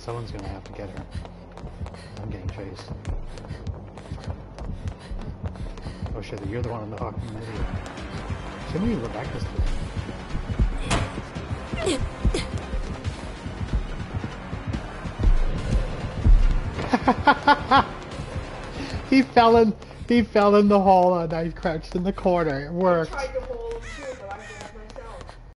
someone's gonna have to get her. I'm getting chased. Oh shit, you're the one on the fucking video. back me way. he fell in he fell in the hole and I crouched in the corner. It worked.